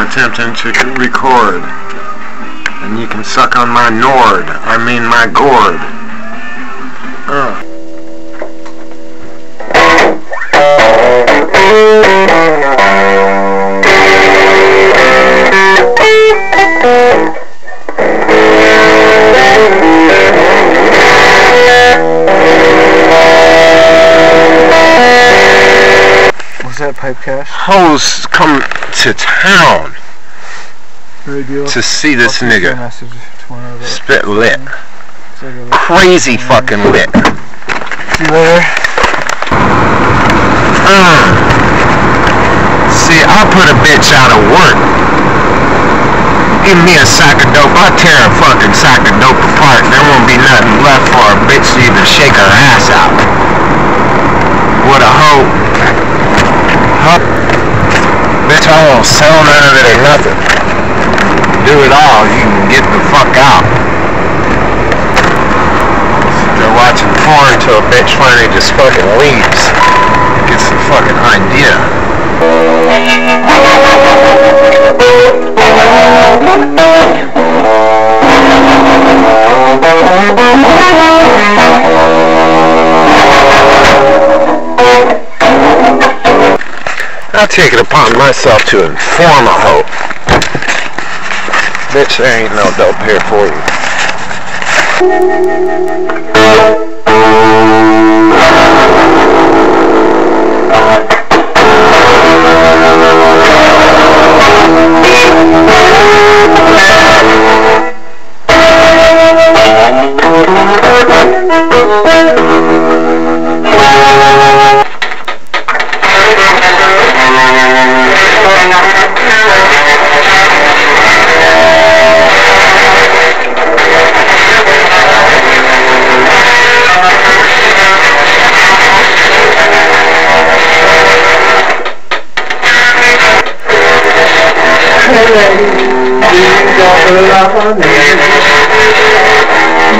attempting to record. And you can suck on my Nord. I mean my gourd. Uh. Was that pipe cash? Hoes come to town Radio. to see this I'll send you a nigga spit lit. I Crazy fucking lit. See you later. Uh. See, I'll put a bitch out of work. Give me a sack of dope, I'll tear a fucking sack of dope apart. There won't be nothing left for a bitch to even shake her ass out. What a hoe. Huh? Bitch, I won't sell none of it or nothing. Do it all, you can get the fuck out. They're watching porn till a bitch finally just fucking leaves. Gets the fucking idea. I take it upon myself to inform a hoe. Bitch, there ain't no dope here for you.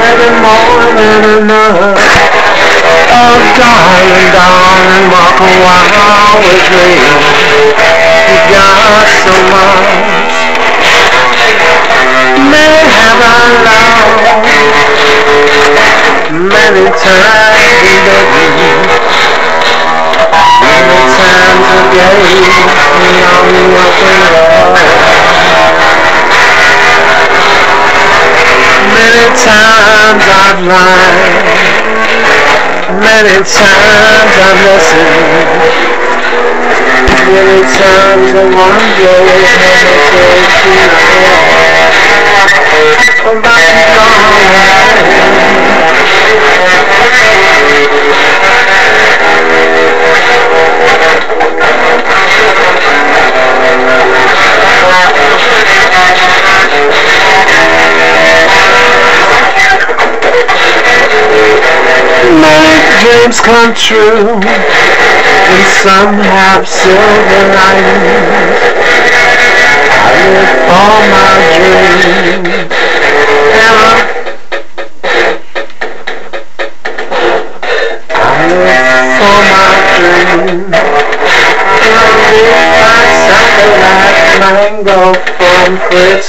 Maybe more than enough. Oh, darling, darling, walk a while with me. You got so much. May have I loved many times, baby. Many times I've listened. Many times I wonder how much I feel dreams come true. And some have silver linings I live for my dreams And I live for my from Fritz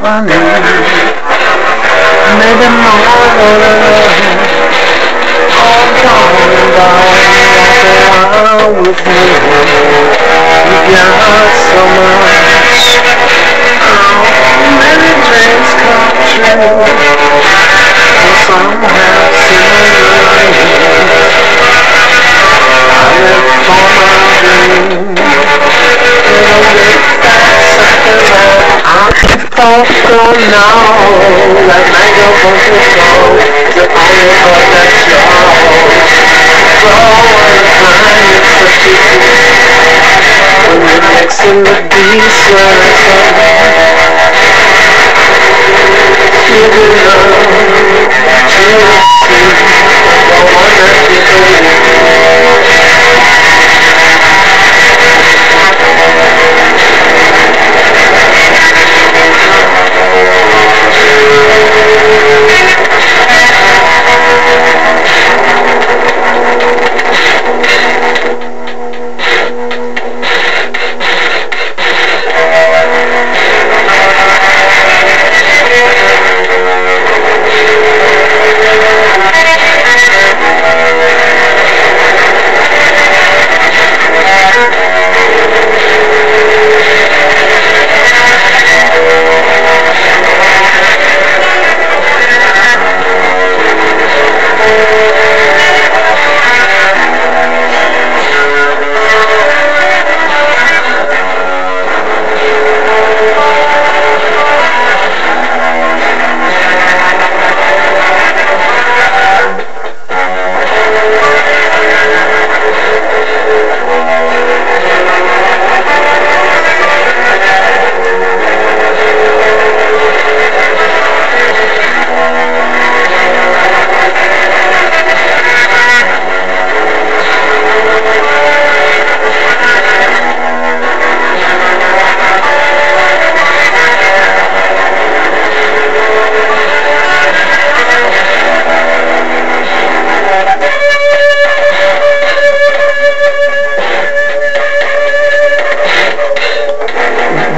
the love I need. Maybe more than enough. All gone and gone, walk around with me. You got so much. Oh, many dreams come true. I live for my. Don't know that mango from the soul the only part that shows. So unkind, it's a pity when you're mixing the diesel. Give it love, jealousy, the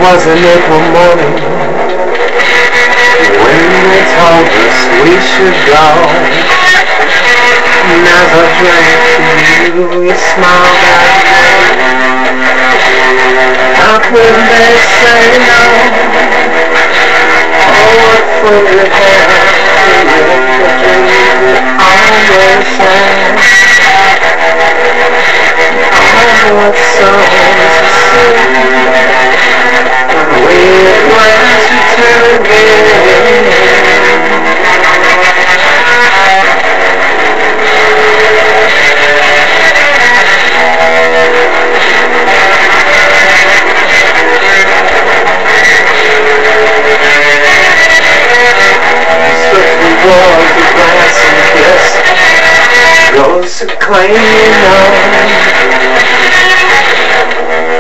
Wasn't it one morning when they told us we should go? And as I drank to you, you smiled at me. How could they say no? Oh, what foolish hair to live the dream we always had. Oh, what songs to sing. Are claiming on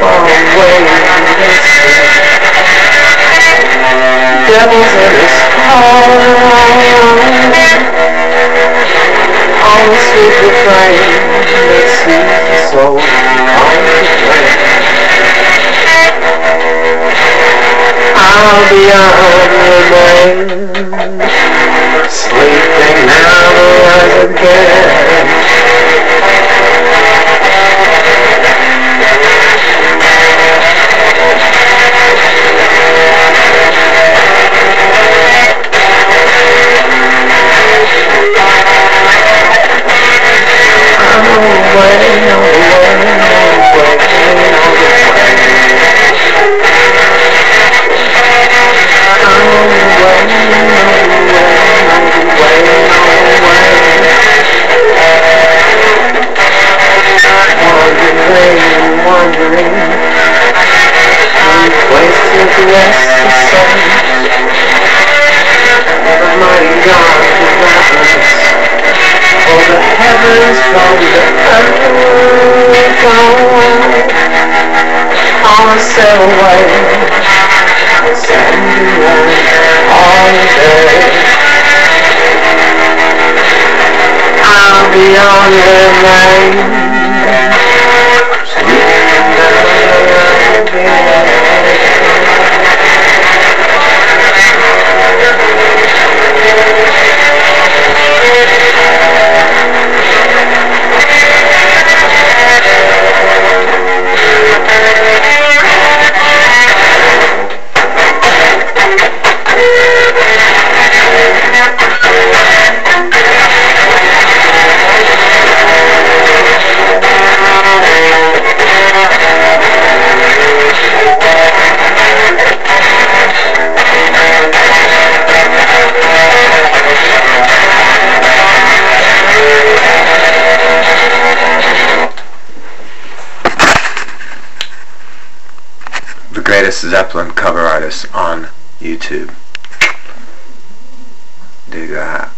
Far away Devils in his heart On the sweet refrain That the the flame I'll be on remain Sleeping now rise again On away Sandy one all day I'll be on your Zeppelin cover artist on YouTube. Dig that.